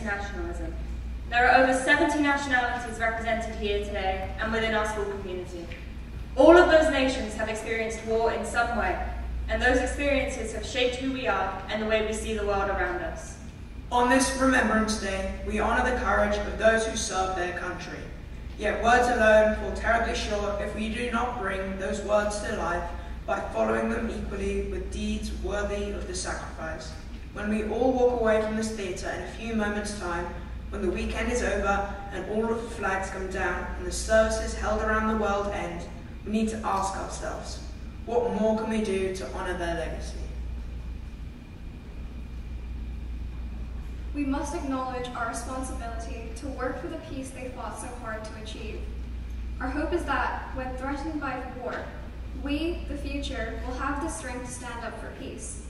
spirit of internationalism. There are over 70 nationalities represented here today and within our school community. All of those nations have experienced war in some way, and those experiences have shaped who we are and the way we see the world around us. On this Remembrance Day, we honour the courage of those who serve their country. Yet words alone fall terribly short if we do not bring those words to life by following them equally with deeds worthy of the sacrifice. When we all walk away from this theatre in time, when the weekend is over and all of the flags come down and the services held around the world end, we need to ask ourselves, what more can we do to honour their legacy? We must acknowledge our responsibility to work for the peace they fought so hard to achieve. Our hope is that, when threatened by war, we, the future, will have the strength to stand up for peace.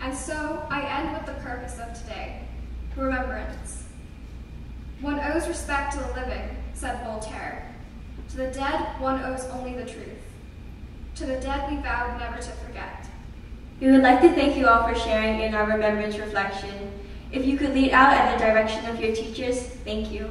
And so, I end with the purpose of today remembrance. One owes respect to the living, said Voltaire. To the dead, one owes only the truth. To the dead, we vowed never to forget. We would like to thank you all for sharing in our remembrance reflection. If you could lead out in the direction of your teachers, thank you.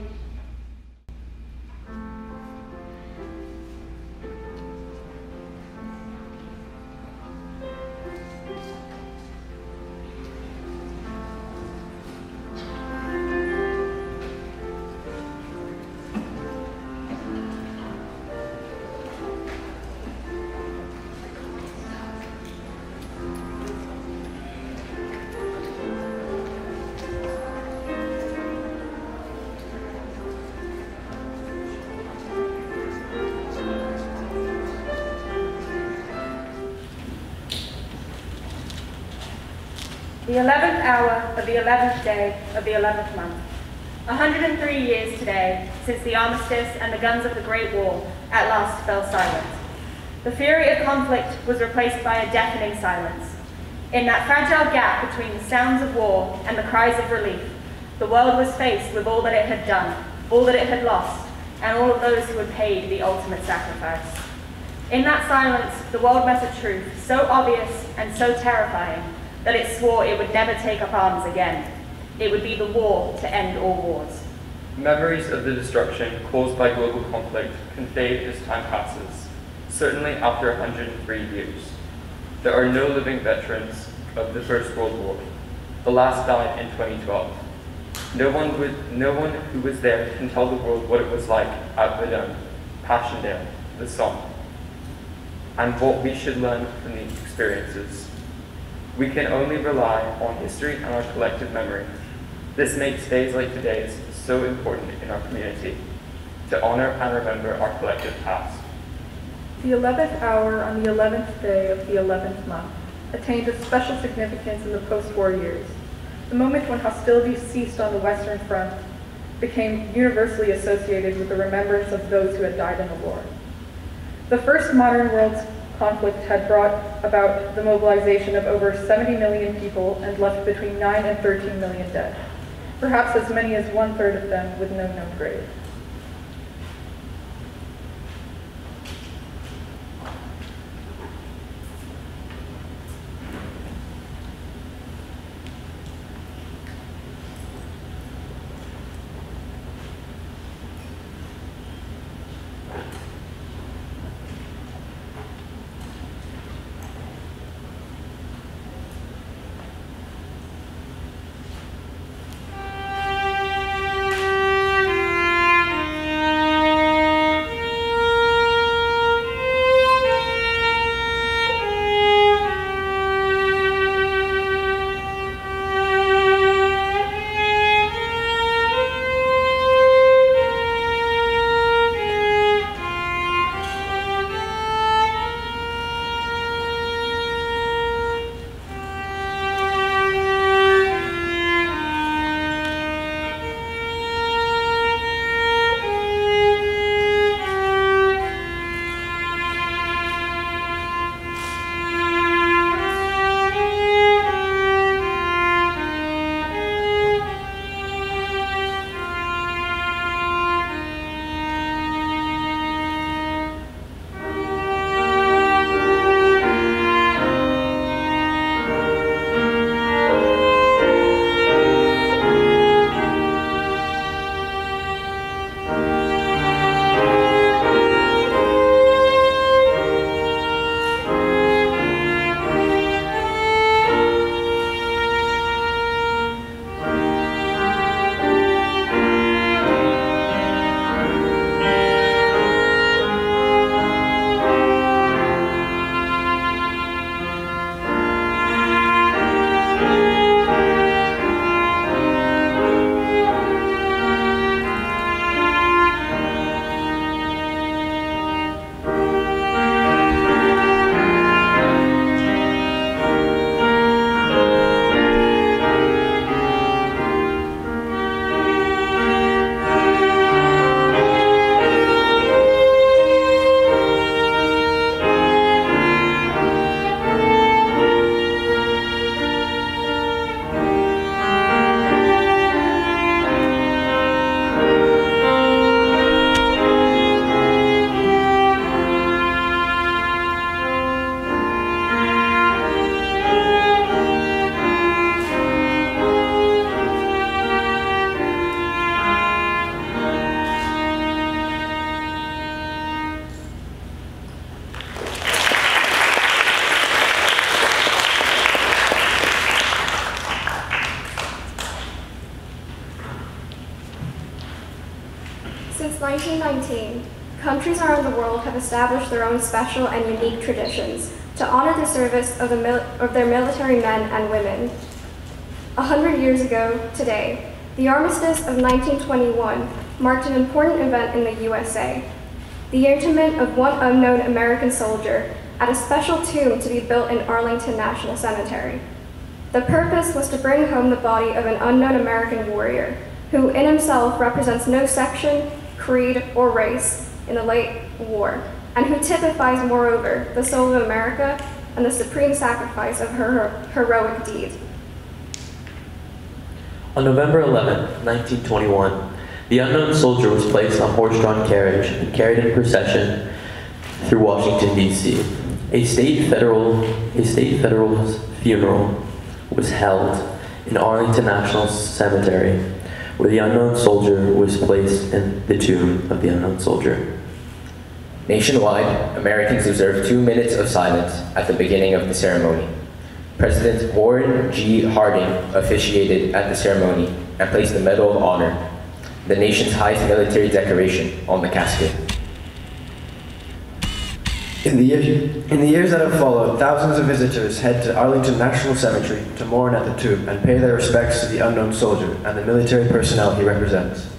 The eleventh hour of the eleventh day of the eleventh month. 103 years today since the armistice and the guns of the Great War at last fell silent. The fury of conflict was replaced by a deafening silence. In that fragile gap between the sounds of war and the cries of relief, the world was faced with all that it had done, all that it had lost, and all of those who had paid the ultimate sacrifice. In that silence, the world met a truth so obvious and so terrifying that it swore it would never take up arms again. It would be the war to end all wars. Memories of the destruction caused by global conflict can fade as time passes, certainly after 103 years. There are no living veterans of the First World War. The last died in 2012. No one, would, no one who was there can tell the world what it was like at Verdun, Passchendaele, the Somme, and what we should learn from these experiences. We can only rely on history and our collective memory. This makes days like today's so important in our community, to honor and remember our collective past. The 11th hour on the 11th day of the 11th month attained a special significance in the post-war years. The moment when hostilities ceased on the Western Front became universally associated with the remembrance of those who had died in the war. The first modern world's conflict had brought about the mobilization of over 70 million people and left between 9 and 13 million dead, perhaps as many as one-third of them with no known grave. Established their own special and unique traditions to honor the service of, the of their military men and women. A hundred years ago today, the armistice of 1921 marked an important event in the USA. The interment of one unknown American soldier at a special tomb to be built in Arlington National Cemetery. The purpose was to bring home the body of an unknown American warrior, who in himself represents no section, creed, or race in the late war, and who typifies, moreover, the soul of America and the supreme sacrifice of her heroic deed. On November 11, 1921, the unknown soldier was placed on horse-drawn carriage and carried in procession through Washington, D.C. A state federal, a state federal funeral was held in Arlington National Cemetery, where the unknown soldier was placed in the tomb of the unknown soldier. Nationwide, Americans observed two minutes of silence at the beginning of the ceremony. President Warren G. Harding officiated at the ceremony and placed the Medal of Honor, the nation's highest military decoration, on the casket. In the, years, in the years that have followed, thousands of visitors head to Arlington National Cemetery to mourn at the tomb and pay their respects to the unknown soldier and the military personnel he represents.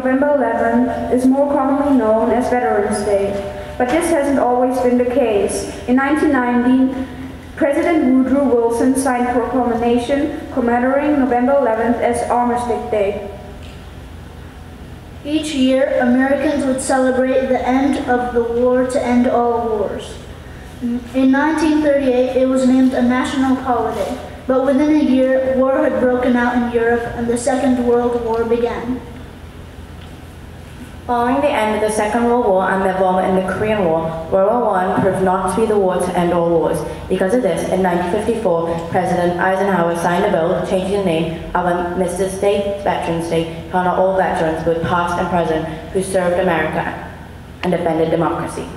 November 11th is more commonly known as Veterans Day, but this hasn't always been the case. In 1990, President Woodrow Wilson signed proclamation commemorating November 11th as Armistice Day. Each year, Americans would celebrate the end of the war to end all wars. In 1938, it was named a national holiday, but within a year, war had broken out in Europe and the Second World War began. Following the end of the Second World War and the involvement in the Korean War, World War I proved not to be the war to end all wars. Because of this, in 1954, President Eisenhower signed a bill changing the name of Armistice Day, Veterans Day, to honor all veterans, both past and present, who served America and defended democracy.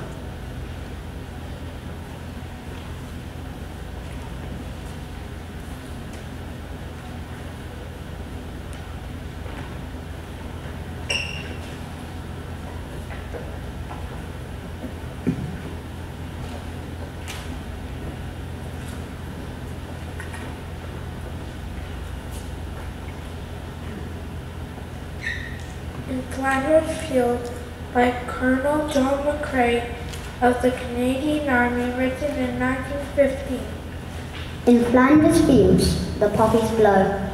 in Flanders Field by Colonel John McCrae of the Canadian Army, written in 1915. In Flanders fields, the poppies blow.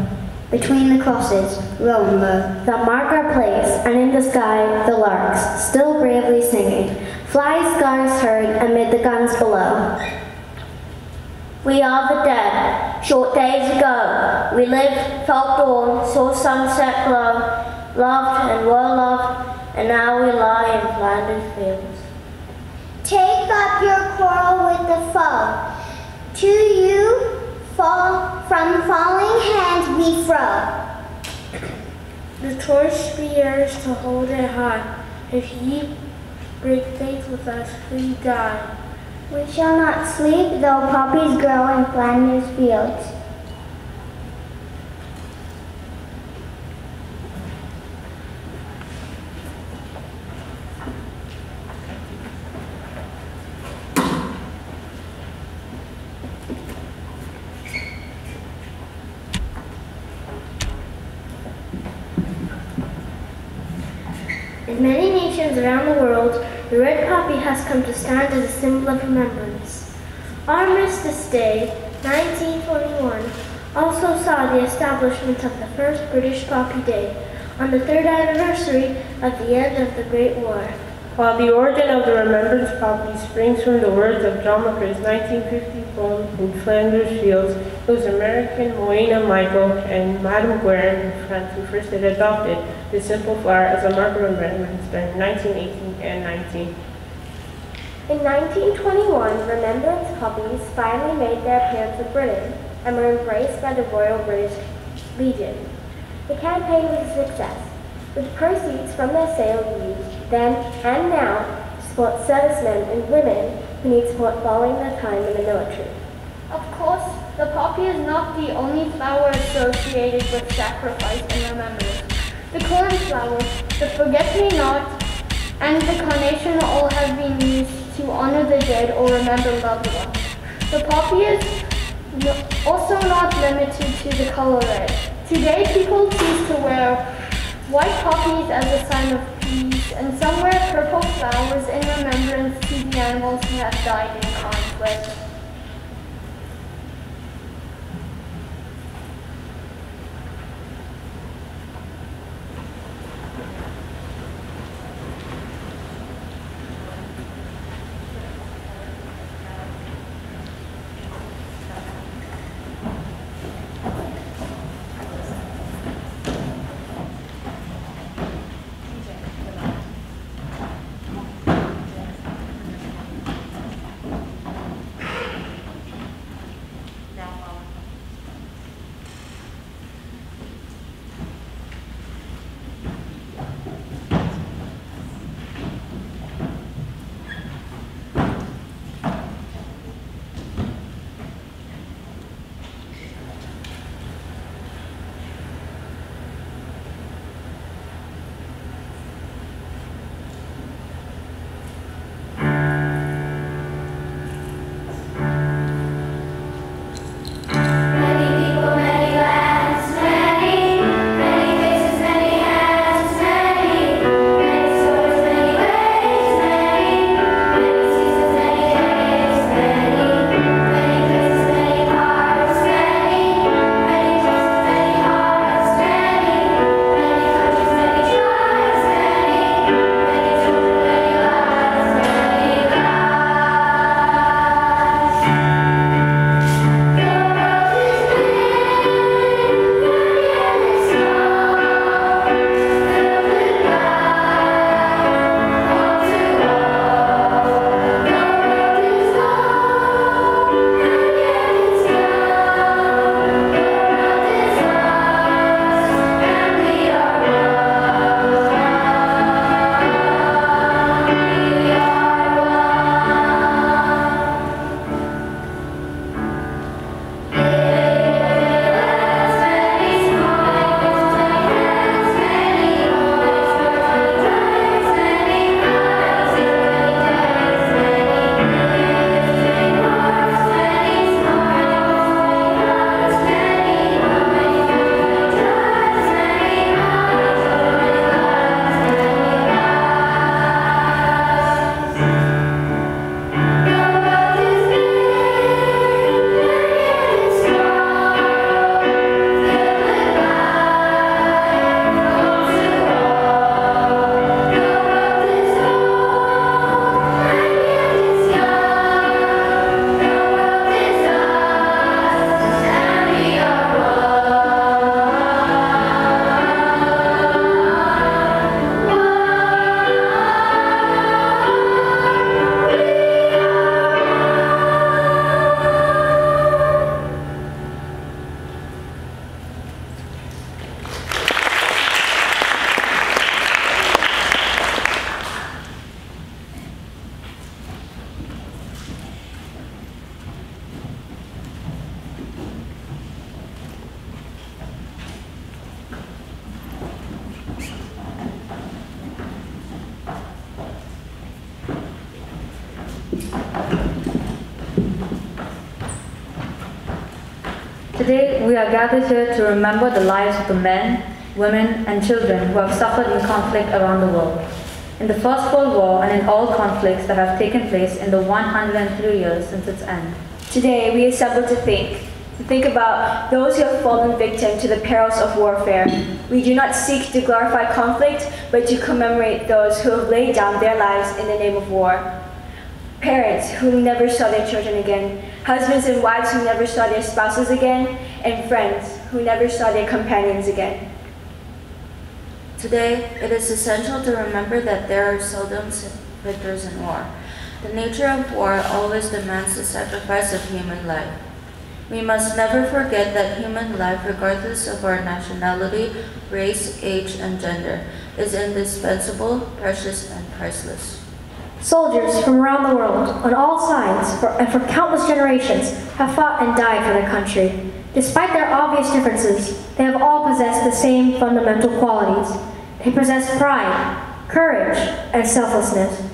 Between the crosses, roam low. The marker plays, and in the sky, the larks, still bravely singing, fly skies heard amid the guns below. We are the dead. Short days ago, we lived, felt dawn, saw sunset glow, loved and were loved, and now we lie in Flanders fields. Take up your quarrel with the foe. To you, fall from falling hands we throw. The torch be yours to hold it high. If ye break faith with us, we die. We shall not sleep though poppies grow in Flanders fields. In many nations around the world, the red poppy has come to stand as a symbol of remembrance. Armistice Day, 1921, also saw the establishment of the first British Poppy Day on the third anniversary of the end of the Great War. While the origin of the Remembrance Poppy springs from the words of John McCrae's 1950 poem in Flanders Fields, it was American Moina Michael and Madame Guerin in France who first had adopted the simple flower as a mark of remembrance during 1918 and 19. In 1921, Remembrance poppies finally made their appearance in Britain and were embraced by the Royal British Legion. The campaign was a success, with proceeds from their sale used then and now to support servicemen and women who need support following their time in the military. Of course, the poppy is not the only flower associated with sacrifice and remembrance. The cornflower, the forget-me-not, and the carnation all have been used to honor the dead or remember loved ones. The poppy is also not limited to the color red. Today, people choose to wear white poppies as a sign of peace, and some wear purple flowers in remembrance to the animals who have died in conflict. Here to remember the lives of the men, women, and children who have suffered in conflict around the world. In the First World War and in all conflicts that have taken place in the 103 years since its end. Today, we assemble to think, to think about those who have fallen victim to the perils of warfare. We do not seek to glorify conflict, but to commemorate those who have laid down their lives in the name of war. Parents who never saw their children again, husbands and wives who never saw their spouses again, and friends who never saw their companions again. Today, it is essential to remember that there are seldom victors in war. The nature of war always demands the sacrifice of human life. We must never forget that human life, regardless of our nationality, race, age, and gender, is indispensable, precious, and priceless. Soldiers from around the world, on all sides, for, and for countless generations, have fought and died for their country. Despite their obvious differences, they have all possessed the same fundamental qualities. They possess pride, courage, and selflessness.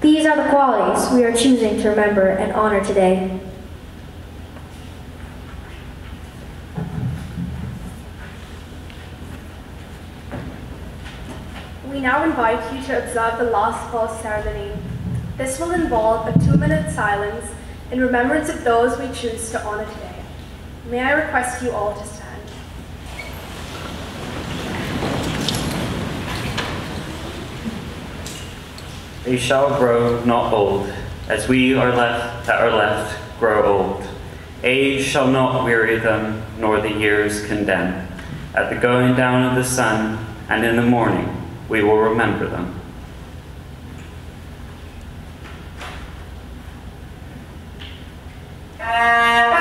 These are the qualities we are choosing to remember and honor today. We now invite you to observe the Last Post ceremony. This will involve a two-minute silence in remembrance of those we choose to honor today. May I request you all to stand? We shall grow not old, as we are left that are left grow old. Age shall not weary them, nor the years condemn. At the going down of the sun, and in the morning, we will remember them. Uh...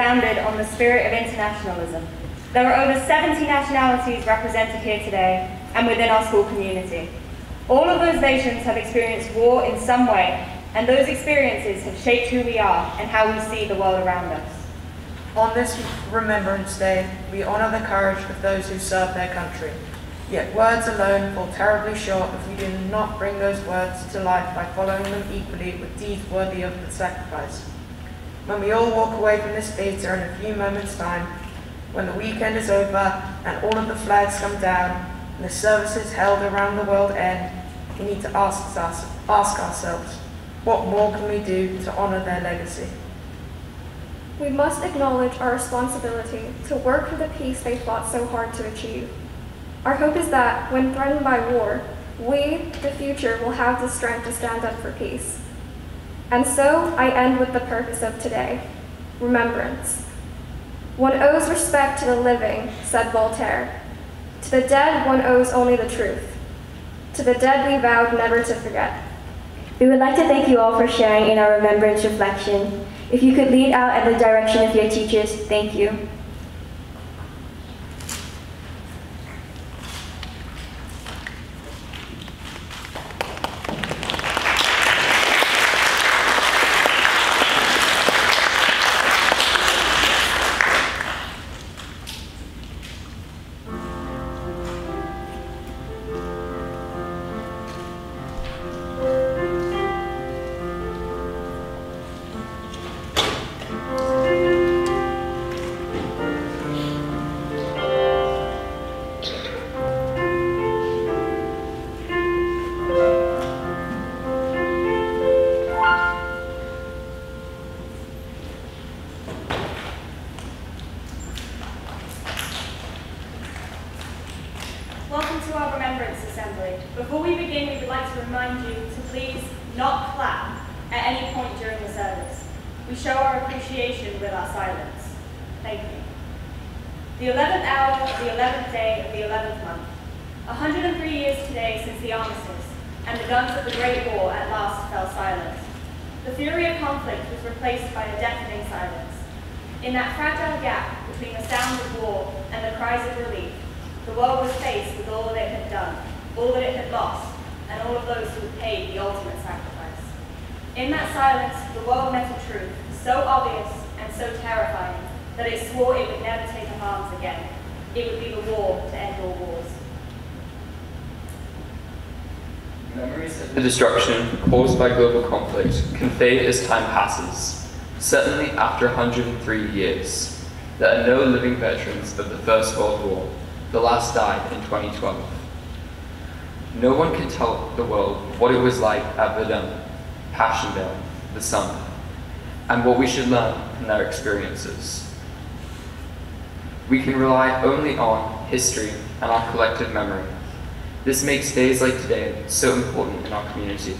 founded on the spirit of internationalism. There are over 70 nationalities represented here today and within our school community. All of those nations have experienced war in some way, and those experiences have shaped who we are and how we see the world around us. On this Remembrance Day, we honour the courage of those who serve their country. Yet words alone fall terribly short if we do not bring those words to life by following them equally with deeds worthy of the sacrifice. When we all walk away from this theatre in a few moments' time, when the weekend is over and all of the flags come down and the services held around the world end, we need to ask, us, ask ourselves, what more can we do to honour their legacy? We must acknowledge our responsibility to work for the peace they fought so hard to achieve. Our hope is that, when threatened by war, we, the future, will have the strength to stand up for peace. And so, I end with the purpose of today remembrance. One owes respect to the living, said Voltaire. To the dead, one owes only the truth. To the dead, we vowed never to forget. We would like to thank you all for sharing in our remembrance reflection. If you could lead out in the direction of your teachers, thank you. Memories of the destruction caused by global conflict can fade as time passes, certainly after 103 years. There are no living veterans of the First World War. The last died in 2012. No one can tell the world what it was like at Verdun, Passchendaele, the Somme, and what we should learn from their experiences. We can rely only on history and our collective memory. This makes days like today so important in our community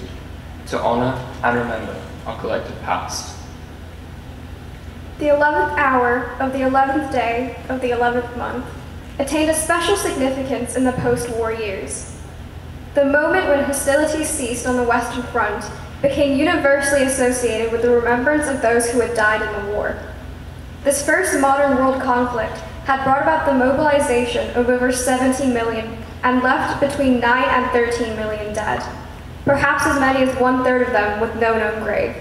to honor and remember our collective past. The 11th hour of the 11th day of the 11th month attained a special significance in the post-war years. The moment when hostilities ceased on the Western Front became universally associated with the remembrance of those who had died in the war. This first modern world conflict had brought about the mobilization of over 70 million and left between 9 and 13 million dead, perhaps as many as one third of them with no known grave.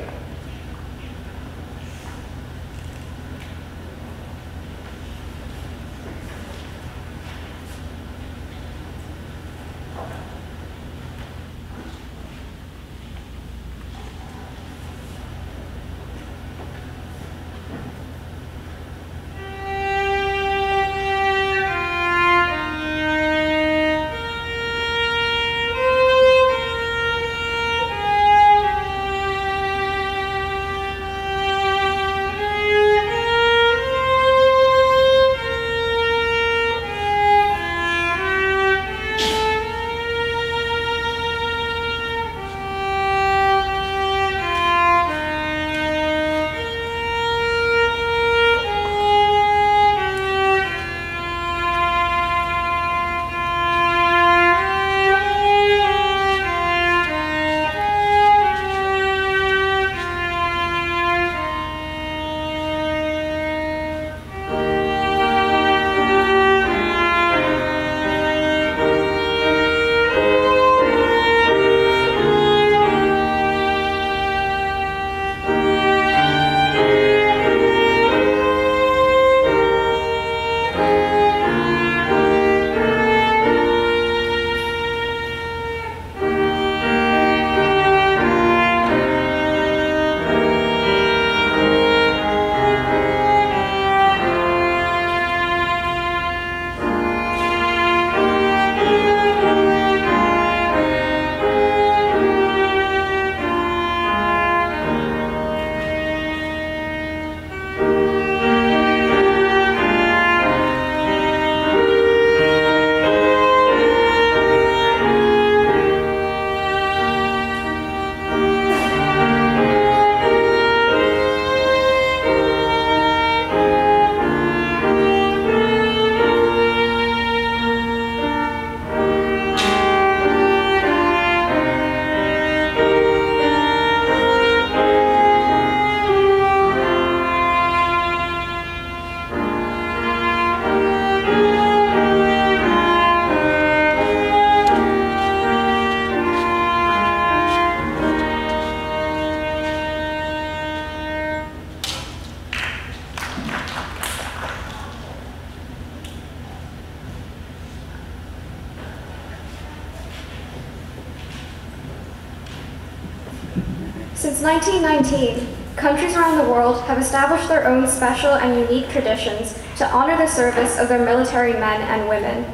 Special and unique traditions to honor the service of their military men and women.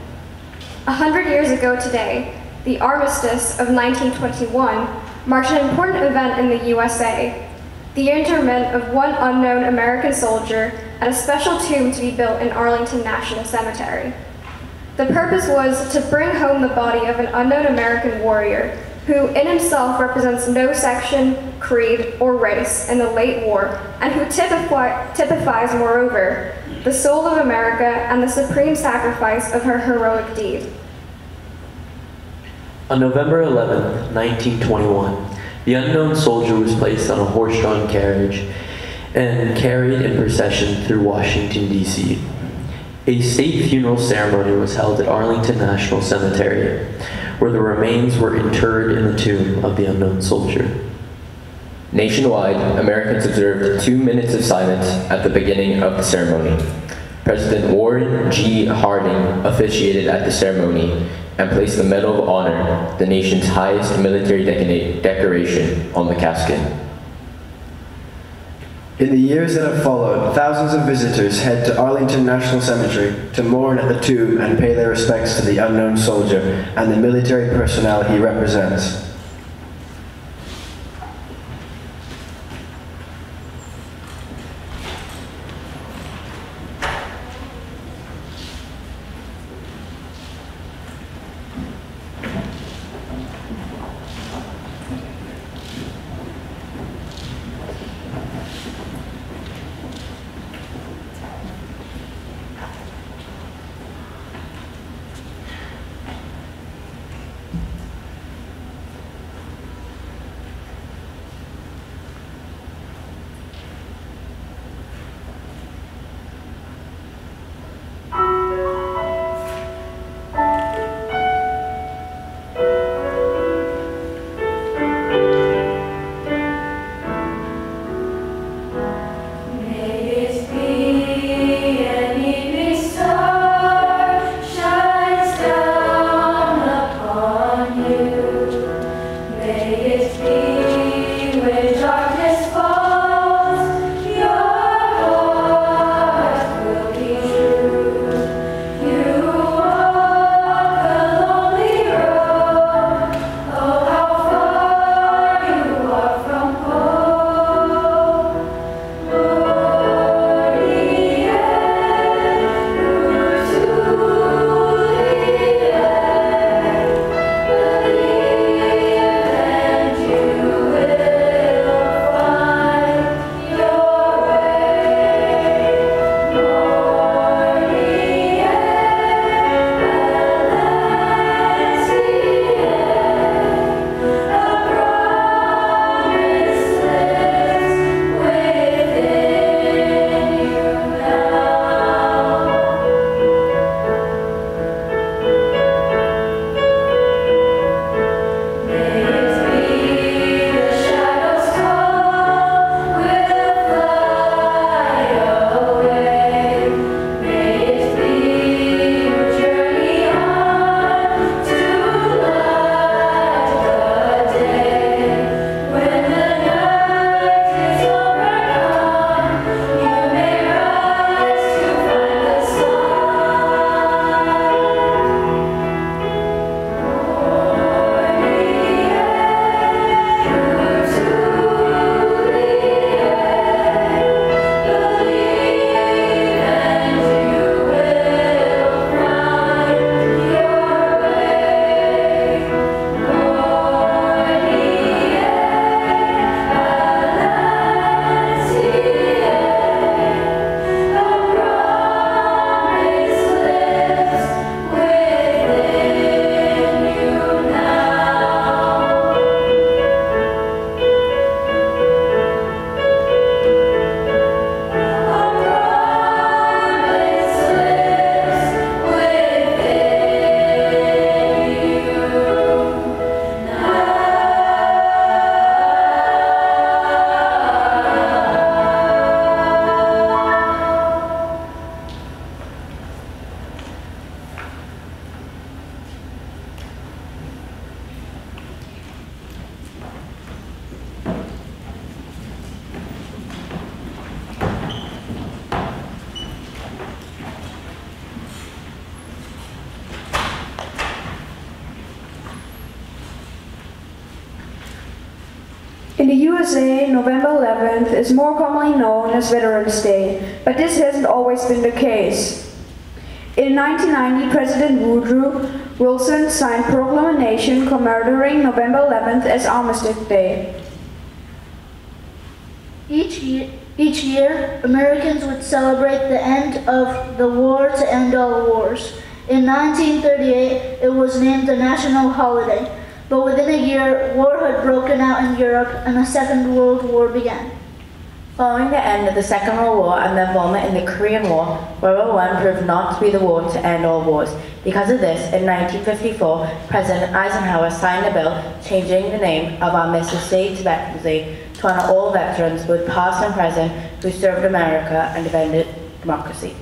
A hundred years ago today, the Armistice of 1921 marked an important event in the USA, the interment of one unknown American soldier at a special tomb to be built in Arlington National Cemetery. The purpose was to bring home the body of an unknown American warrior who in himself represents no section, creed, or race in the late war, and who typifi- typifies, moreover, the soul of America and the supreme sacrifice of her heroic deed. On November 11, 1921, the unknown soldier was placed on a horse-drawn carriage and carried in procession through Washington, D.C. A state funeral ceremony was held at Arlington National Cemetery, where the remains were interred in the tomb of the unknown soldier. Nationwide, Americans observed two minutes of silence at the beginning of the ceremony. President Warren G. Harding officiated at the ceremony and placed the Medal of Honor, the nation's highest military decona- decoration, on the casket. In the years that have followed, thousands of visitors head to Arlington National Cemetery to mourn at the tomb and pay their respects to the unknown soldier and the military personnel he represents. Been the case. In 1990, President Woodrow Wilson signed proclamation commemorating November 11th as Armistice Day. Each year, each year, Americans would celebrate the end of the war to end all wars. In 1938, it was named a national holiday, but within a year, war had broken out in Europe and a Second World War began. Following the end of the Second World War and the involvement in the Korean War, World War I proved not to be the war to end all wars. Because of this, in 1954, President Eisenhower signed a bill changing the name of our Mississippi Veterans Day to honor all veterans, both past and present, who served America and defended democracy.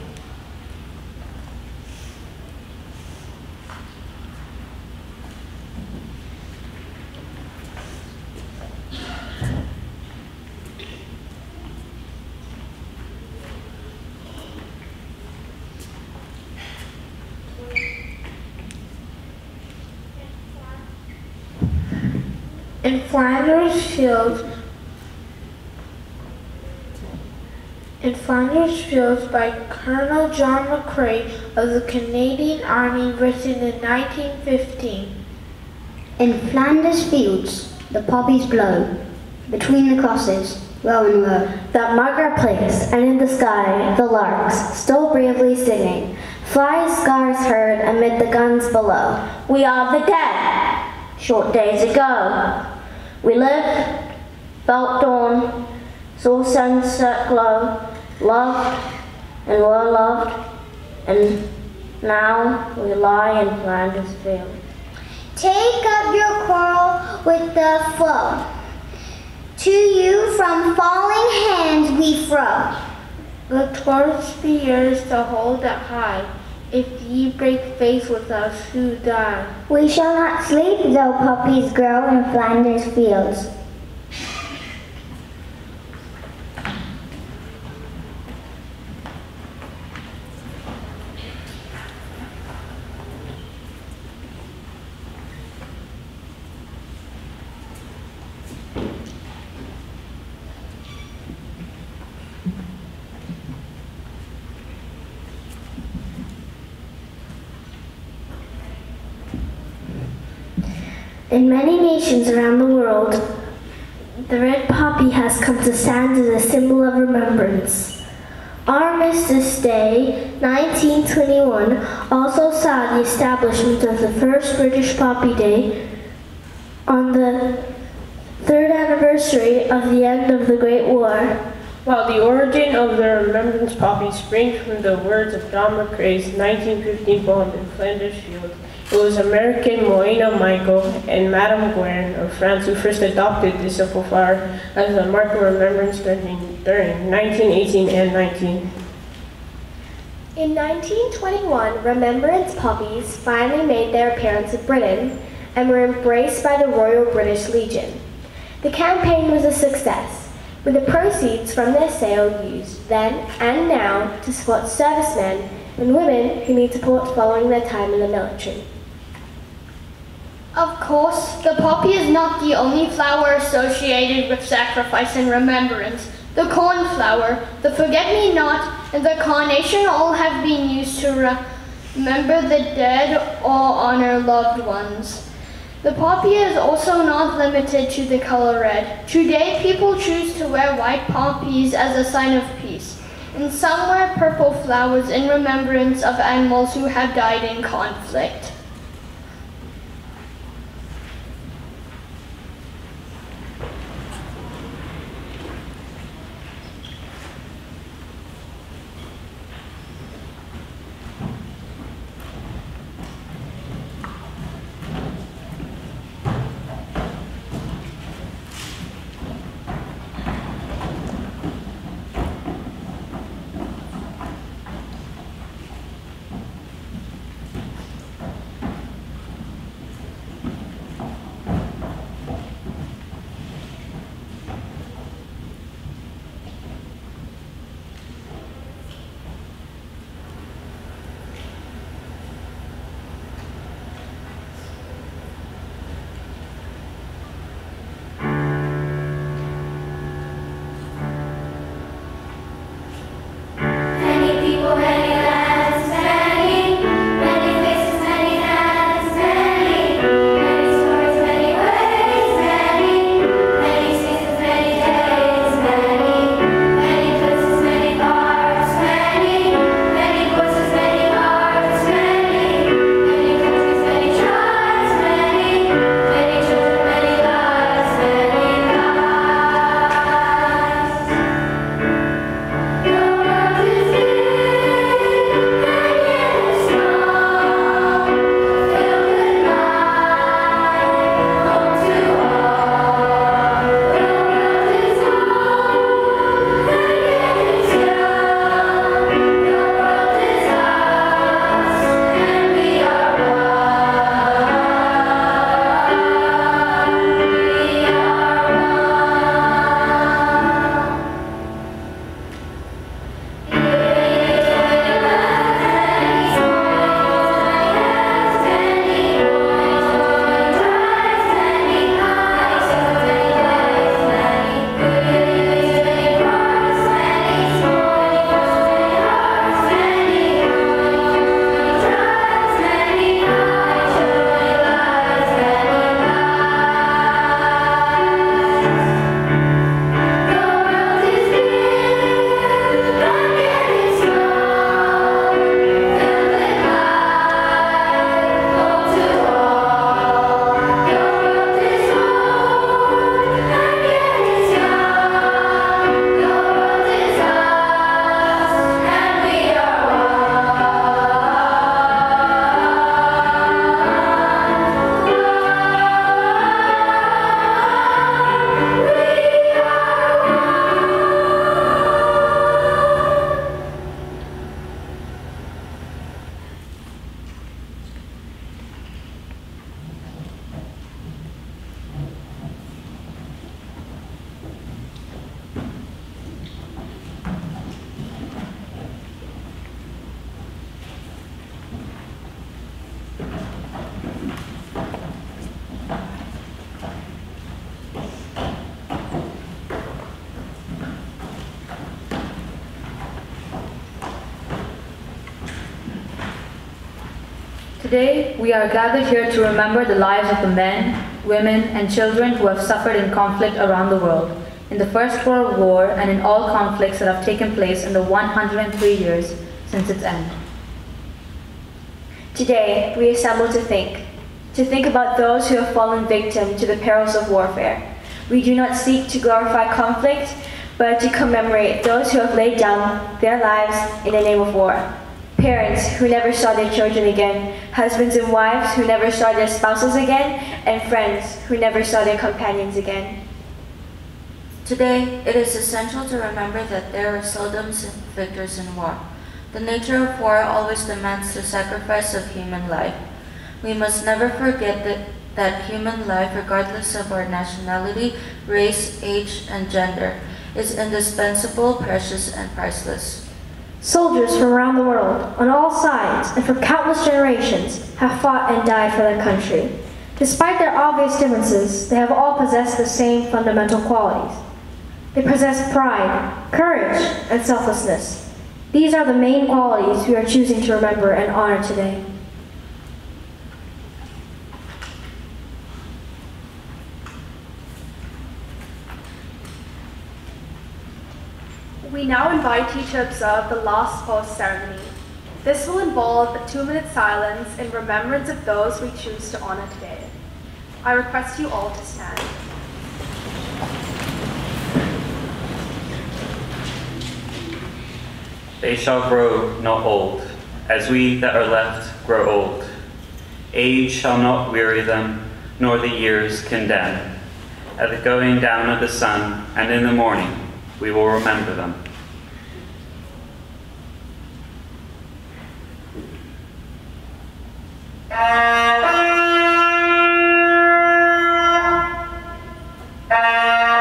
In Flanders Fields, in Flanders Fields by Colonel John McCrae of the Canadian Army, written in 1915. In Flanders fields, the poppies blow. Between the crosses, row and row. That mark our place, and in the sky, the larks, still bravely singing. Fly scars heard amid the guns below. We are the dead, short days ago. We lived, felt dawn, saw sunset glow, loved and were loved, and now we lie in Flanders fields. Take up your quarrel with the foe. To you from falling hands we throw. The torch be yours to hold it high, if ye break faith with us who die. We shall not sleep though poppies grow in Flanders fields. In many nations around the world, the red poppy has come to stand as a symbol of remembrance. Armistice Day 1921 also saw the establishment of the first British Poppy Day on the third anniversary of the end of the Great War. While the origin of the remembrance poppy springs from the words of John McCrae's 1915 poem in Flanders Fields, it was American Moina Michael and Madame Guerin of France who first adopted this simple flower as a mark of remembrance during, during 1918 and 19. In 1921, remembrance poppies finally made their appearance in Britain and were embraced by the Royal British Legion. The campaign was a success, with the proceeds from their sale used then and now to support servicemen and women who need support following their time in the military. Of course, the poppy is not the only flower associated with sacrifice and remembrance. The cornflower, the forget-me-not, and the carnation all have been used to remember the dead or honor loved ones. The poppy is also not limited to the color red. Today, people choose to wear white poppies as a sign of peace. And some wear purple flowers in remembrance of animals who have died in conflict. Today, we are gathered here to remember the lives of the men, women, and children who have suffered in conflict around the world, in the First World War and in all conflicts that have taken place in the 103 years since its end. Today, we assemble to think, to think about those who have fallen victim to the perils of warfare. We do not seek to glorify conflict, but to commemorate those who have laid down their lives in the name of war. Parents who never saw their children again, husbands and wives who never saw their spouses again, and friends who never saw their companions again. Today, it is essential to remember that there are seldom victors in war. The nature of war always demands the sacrifice of human life. We must never forget that, that human life, regardless of our nationality, race, age, and gender, is indispensable, precious, and priceless. Soldiers from around the world, on all sides, and for countless generations, have fought and died for their country. Despite their obvious differences, they have all possessed the same fundamental qualities. They possess pride, courage, and selflessness. These are the main qualities we are choosing to remember and honor today. We now invite you to observe the last post ceremony. This will involve a two-minute silence in remembrance of those we choose to honor today. I request you all to stand. They shall grow not old, as we that are left grow old. Age shall not weary them, nor the years condemn. At the going down of the sun, and in the morning, we will remember them. Thank you.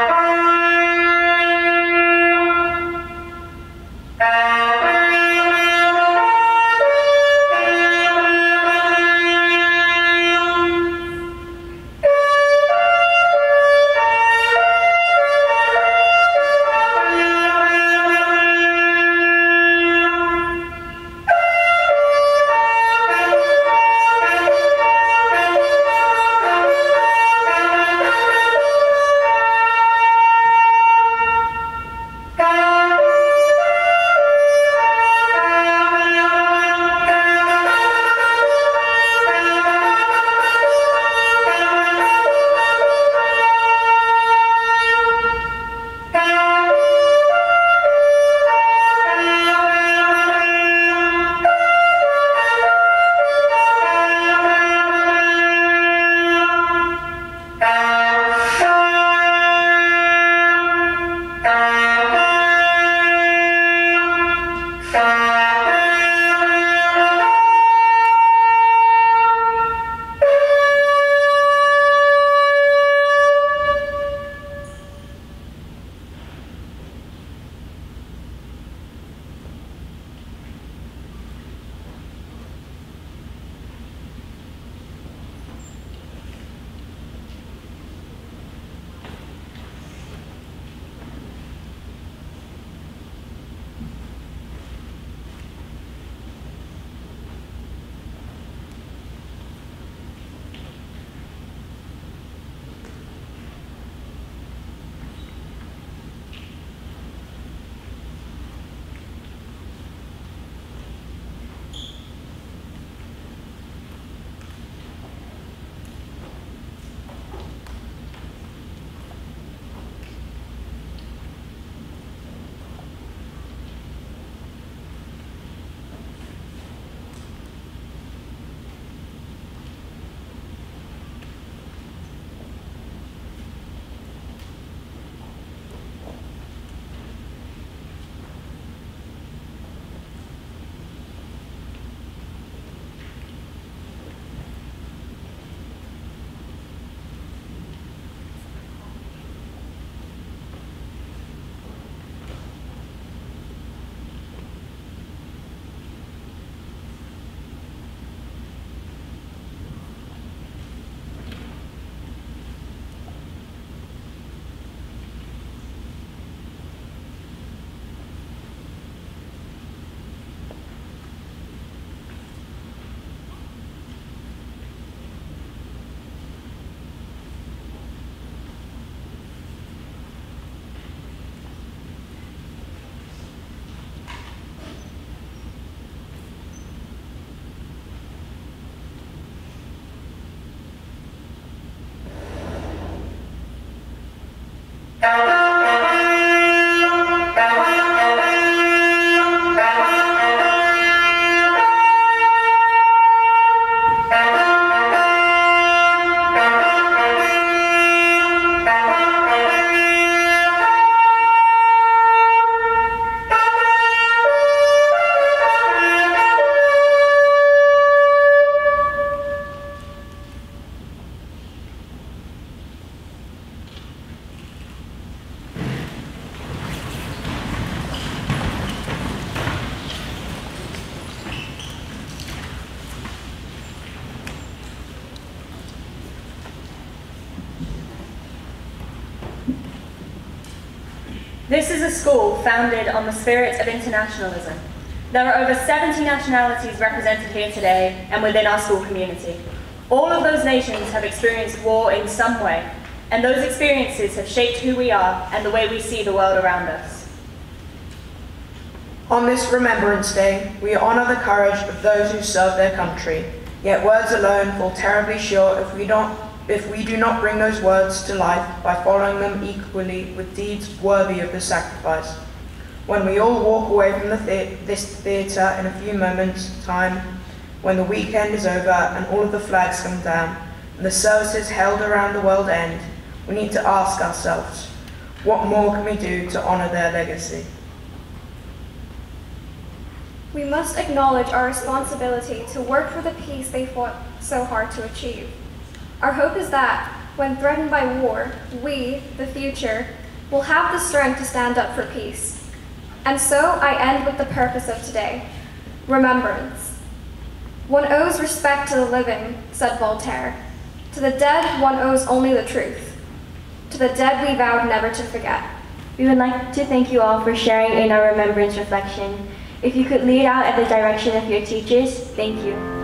Founded on the spirit of internationalism. There are over 70 nationalities represented here today and within our school community. All of those nations have experienced war in some way, and those experiences have shaped who we are and the way we see the world around us. On this Remembrance Day, we honour the courage of those who serve their country. Yet words alone fall terribly short if we, don't, if we do not bring those words to life by following them equally with deeds worthy of the sacrifice. When we all walk away from the this theatre in a few moments' time, when the weekend is over and all of the flags come down, and the services held around the world end, we need to ask ourselves, what more can we do to honour their legacy? We must acknowledge our responsibility to work for the peace they fought so hard to achieve. Our hope is that, when threatened by war, we, the future, will have the strength to stand up for peace. And so I end with the purpose of today remembrance. One owes respect to the living, said Voltaire. To the dead, one owes only the truth. To the dead, we vowed never to forget. We would like to thank you all for sharing in our remembrance reflection. If you could lead out at the direction of your teachers, thank you.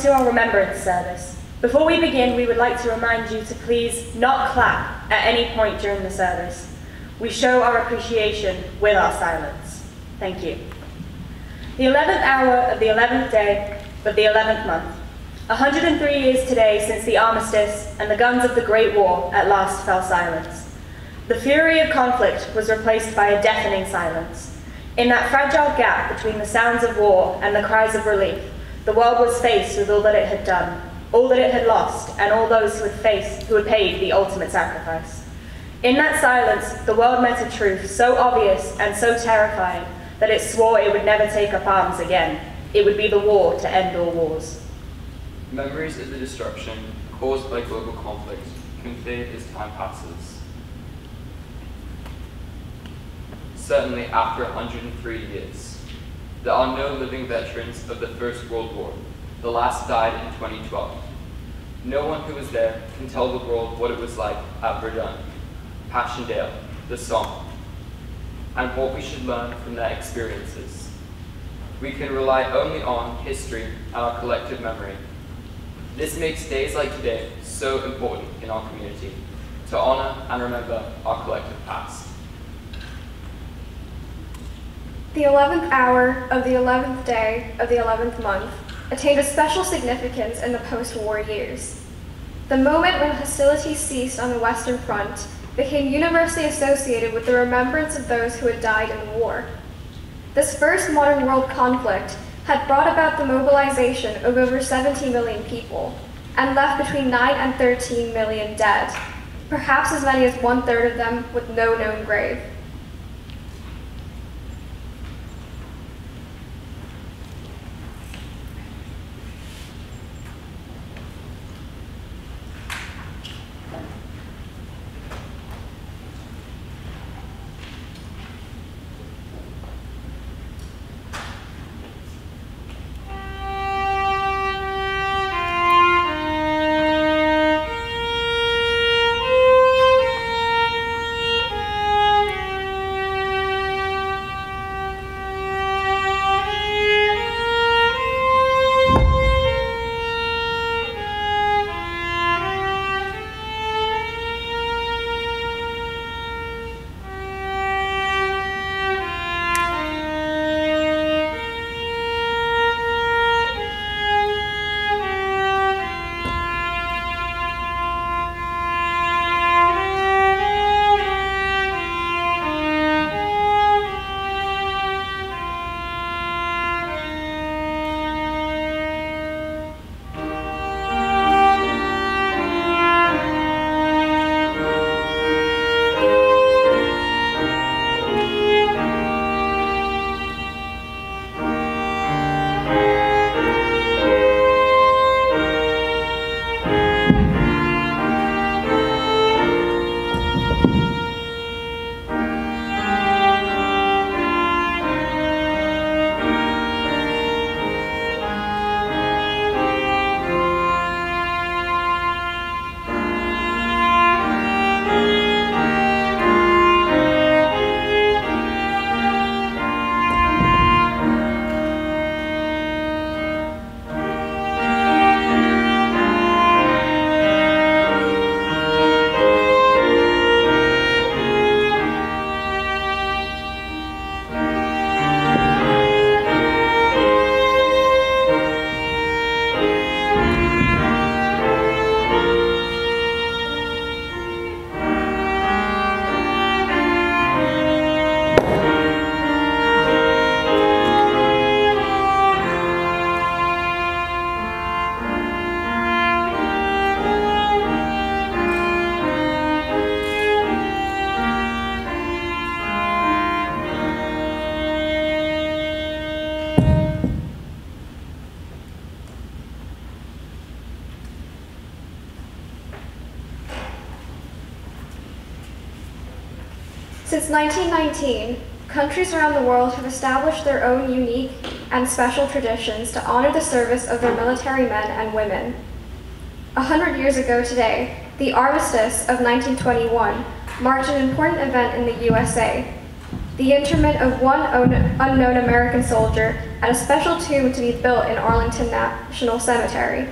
To our Remembrance service. Before we begin, we would like to remind you to please not clap at any point during the service. We show our appreciation with our silence. Thank you. The 11th hour of the 11th day of the 11th month. 103 years today since the armistice and the guns of the Great War at last fell silence. The fury of conflict was replaced by a deafening silence. In that fragile gap between the sounds of war and the cries of relief, the world was faced with all that it had done, all that it had lost, and all those who had faced, who had paid the ultimate sacrifice. In that silence, the world met a truth so obvious and so terrifying that it swore it would never take up arms again. It would be the war to end all wars. Memories of the destruction caused by global conflict can fade as time passes. Certainly after 103 years. There are no living veterans of the First World War. The last died in 2012. No one who was there can tell the world what it was like at Verdun, Passchendaele, the Somme, and what we should learn from their experiences. We can rely only on history and our collective memory. This makes days like today so important in our community, to honor and remember our collective past. The 11th hour of the 11th day of the 11th month attained a special significance in the post-war years. The moment when hostilities ceased on the Western Front became universally associated with the remembrance of those who had died in the war. This first modern world conflict had brought about the mobilization of over 70 million people and left between 9 and 13 million dead, perhaps as many as one third of them with no known grave. 1919, countries around the world have established their own unique and special traditions to honor the service of their military men and women. A hundred years ago today, the Armistice of 1921 marked an important event in the USA. The interment of one unknown American soldier at a special tomb to be built in Arlington National Cemetery.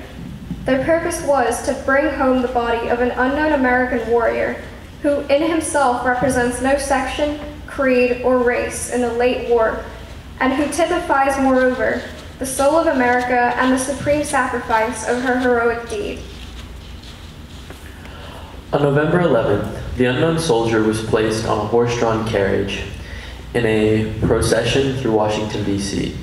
Their purpose was to bring home the body of an unknown American warrior who in himself represents no section, creed, or race in the late war, and who typifies, moreover, the soul of America and the supreme sacrifice of her heroic deed. On November 11th, the unknown soldier was placed on a horse-drawn carriage in a procession through Washington, D.C.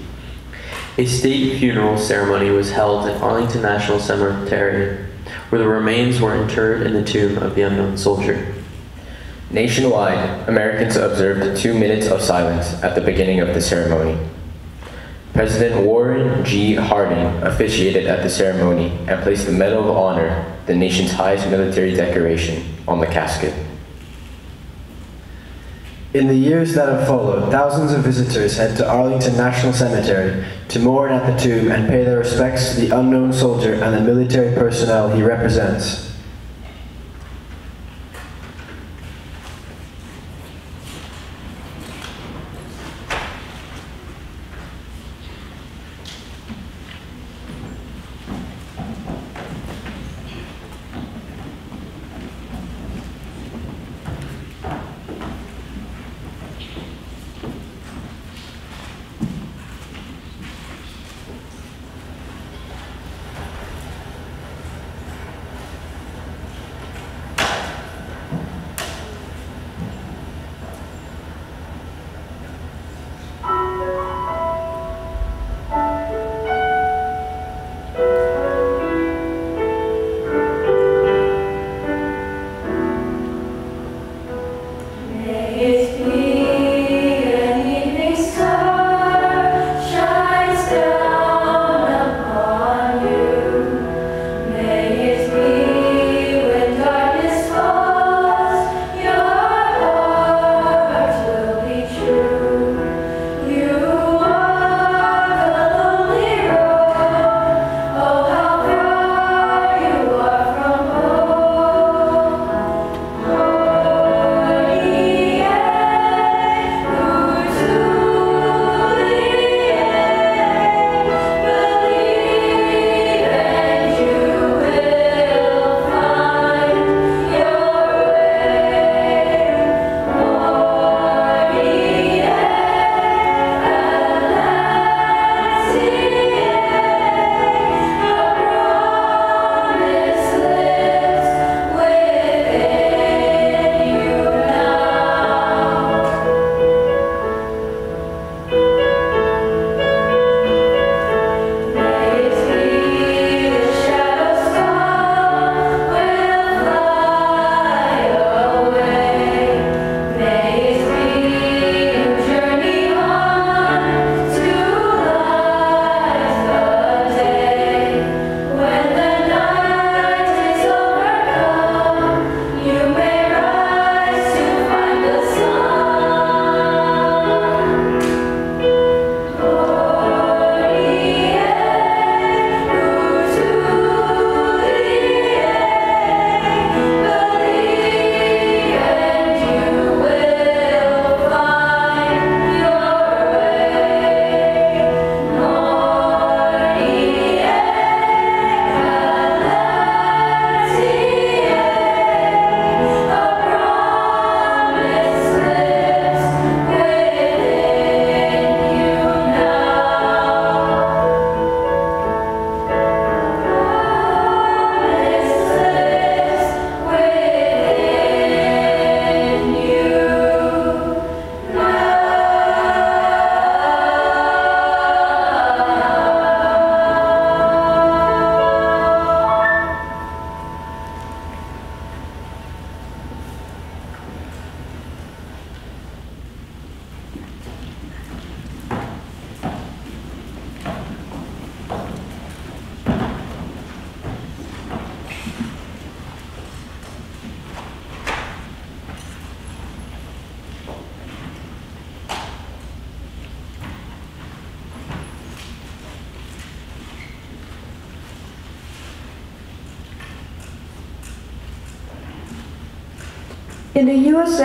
A state funeral ceremony was held at Arlington National Cemetery, where the remains were interred in the tomb of the unknown soldier. Nationwide, Americans observed two minutes of silence at the beginning of the ceremony. President Warren G. Harding officiated at the ceremony and placed the Medal of Honor, the nation's highest military decoration, on the casket. In the years that have followed, thousands of visitors head to Arlington National Cemetery to mourn at the tomb and pay their respects to the unknown soldier and the military personnel he represents.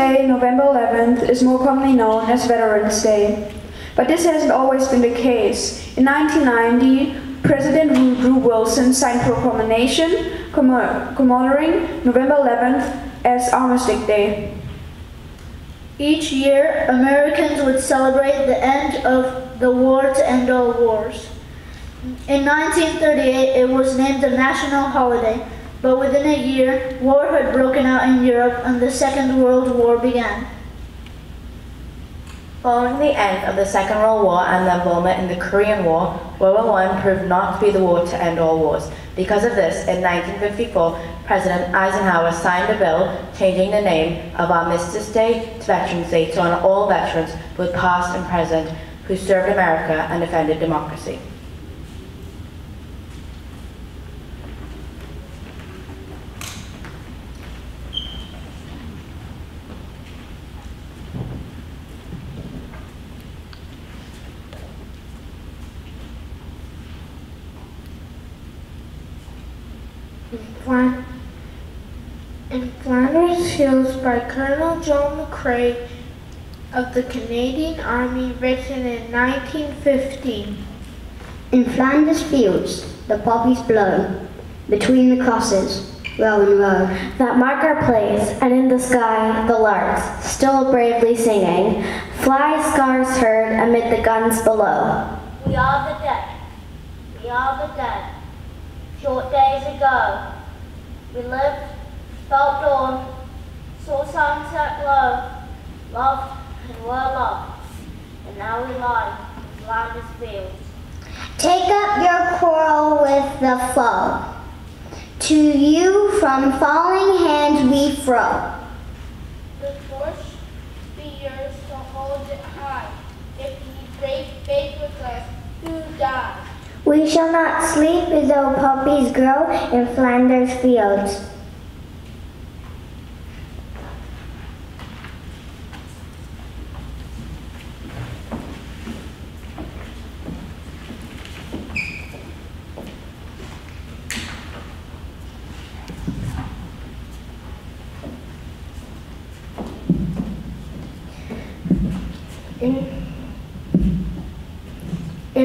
USA, November 11th is more commonly known as Veterans Day. But this hasn't always been the case. In 1990, President Woodrow Wilson signed proclamation commemorating November 11th as Armistice Day. Each year, Americans would celebrate the end of the war to end all wars. In 1938, it was named a national holiday, but within a year, war had broken out in Europe and the Second World War began. Following the end of the Second World War and the involvement in the Korean War, World War I proved not to be the war to end all wars. Because of this, in 1954, President Eisenhower signed a bill changing the name of Armistice Day to Veterans Day to honor all veterans, both past and present, who served America and defended democracy. in Flanders Fields by Colonel John McCrae of the Canadian Army written in 1915. In Flanders Fields, the poppies blow, between the crosses, row and row, that mark our place, and in the sky the larks, still bravely singing, fly scars heard amid the guns below. We are the dead, we are the dead, short days ago, we lived, felt dawn, saw sunset glow, loved and were loved, and now we lie in Flanders fields. Take up your quarrel with the foe. To you from falling hands we throw. The torch be yours to hold it high. If ye break faith with us, who dies? We shall not sleep though poppies grow in Flanders fields.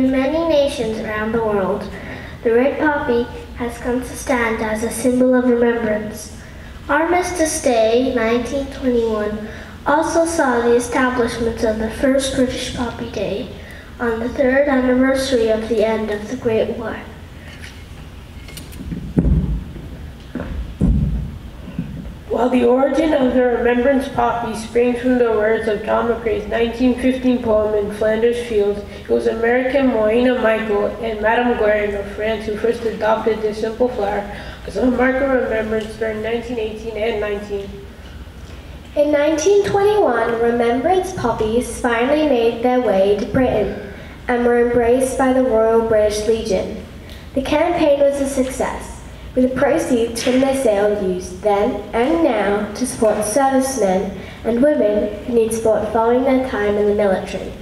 In many nations around the world, the red poppy has come to stand as a symbol of remembrance. Armistice Day 1921 also saw the establishment of the first British Poppy Day on the third anniversary of the end of the Great War. While the origin of the remembrance poppy springs from the words of John McCrae's 1915 poem in Flanders Fields, it was American Moina Michael and Madame Guerin of France who first adopted this simple flower as a mark of remembrance during 1918 and 19. In 1921, remembrance poppies finally made their way to Britain and were embraced by the Royal British Legion. The campaign was a success with the proceeds from their sale used then and now to support servicemen and women who need support following their time in the military.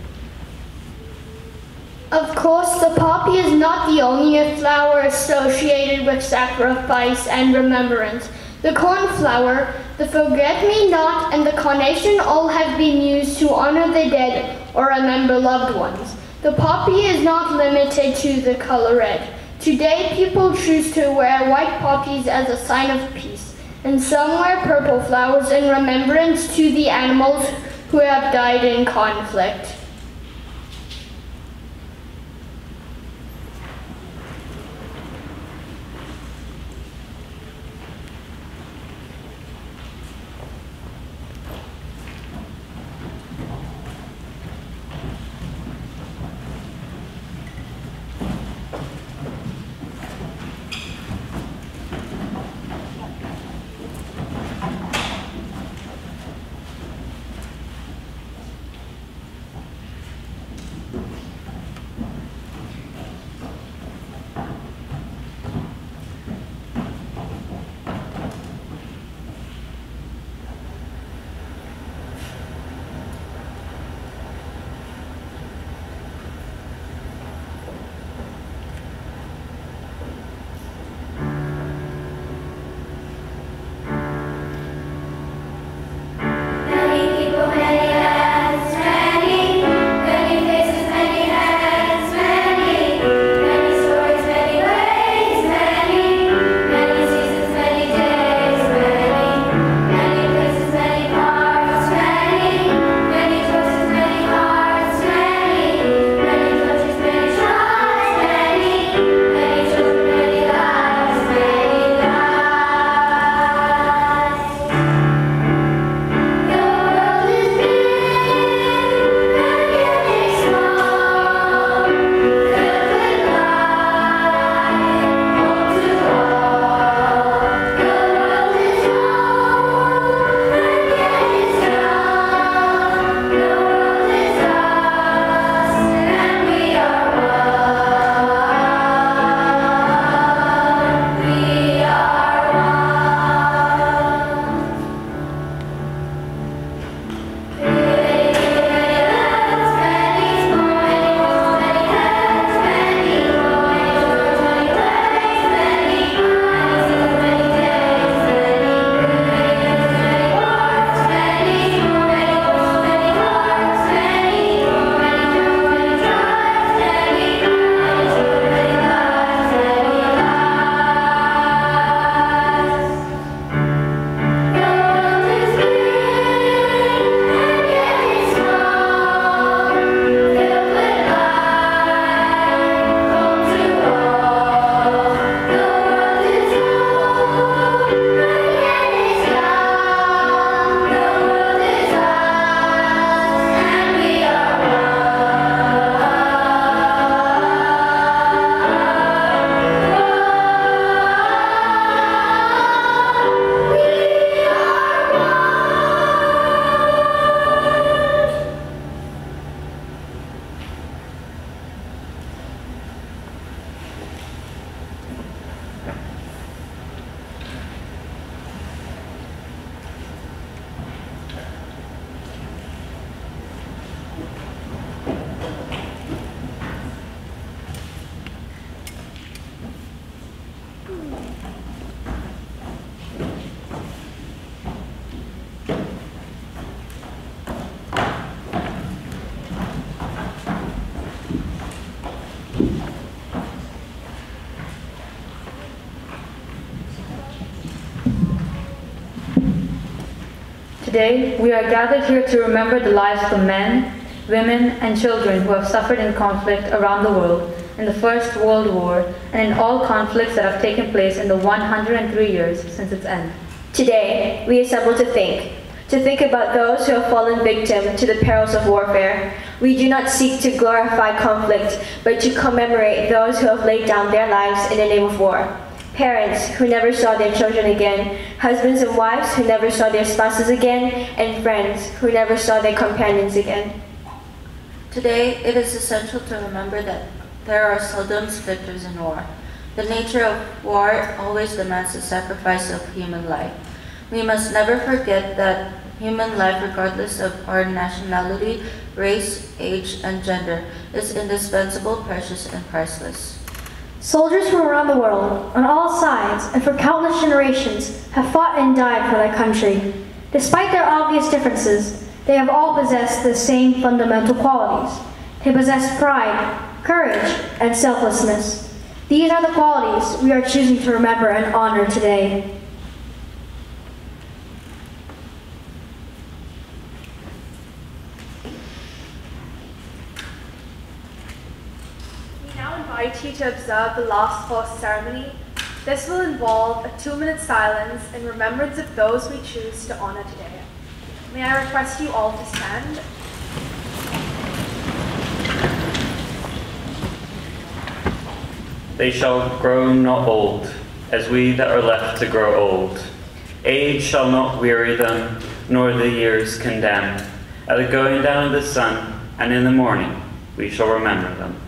Of course, the poppy is not the only flower associated with sacrifice and remembrance. The cornflower, the forget-me-not, and the carnation all have been used to honor the dead or remember loved ones. The poppy is not limited to the color red. Today, people choose to wear white poppies as a sign of peace, and some wear purple flowers in remembrance to the animals who have died in conflict. Today, we are gathered here to remember the lives of men, women, and children who have suffered in conflict around the world in the First World War and in all conflicts that have taken place in the 103 years since its end. Today, we assemble to think, to think about those who have fallen victim to the perils of warfare. We do not seek to glorify conflict, but to commemorate those who have laid down their lives in the name of war. Parents who never saw their children again, husbands and wives who never saw their spouses again, and friends who never saw their companions again. Today, it is essential to remember that there are seldom victors in war. The nature of war always demands the sacrifice of human life. We must never forget that human life, regardless of our nationality, race, age, and gender, is indispensable, precious, and priceless. Soldiers from around the world, on all sides, and for countless generations, have fought and died for their country. Despite their obvious differences, they have all possessed the same fundamental qualities. They possess pride, courage, and selflessness. These are the qualities we are choosing to remember and honor today. We now invite you to observe the last post ceremony. This will involve a two-minute silence in remembrance of those we choose to honor today. May I request you all to stand? They shall grow not old, as we that are left to grow old. Age shall not weary them, nor the years condemn. At the going down of the sun, and in the morning, we shall remember them.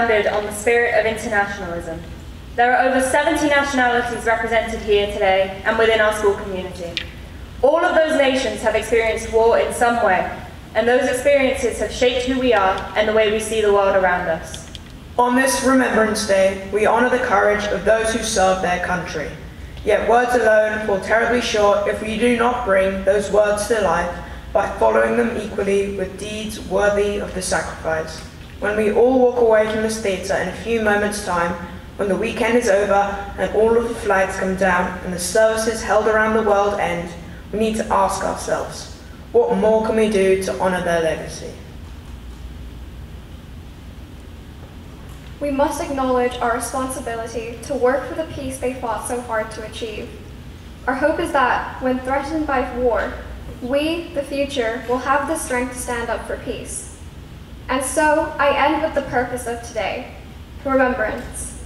Founded on the spirit of internationalism. There are over 70 nationalities represented here today and within our school community. All of those nations have experienced war in some way, and those experiences have shaped who we are and the way we see the world around us. On this Remembrance Day, we honor the courage of those who serve their country. Yet words alone fall terribly short if we do not bring those words to life by following them equally with deeds worthy of the sacrifice. When we all walk away from this theatre in a few moments' time, when the weekend is over and all of the flags come down and the services held around the world end, we need to ask ourselves, what more can we do to honour their legacy? We must acknowledge our responsibility to work for the peace they fought so hard to achieve. Our hope is that, when threatened by war, we, the future, will have the strength to stand up for peace. And so, I end with the purpose of today remembrance.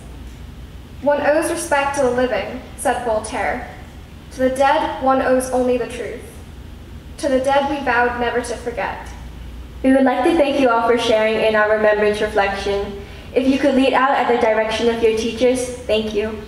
One owes respect to the living, said Voltaire. To the dead, one owes only the truth. To the dead, we vowed never to forget. We would like to thank you all for sharing in our remembrance reflection. If you could lead out at the direction of your teachers, thank you.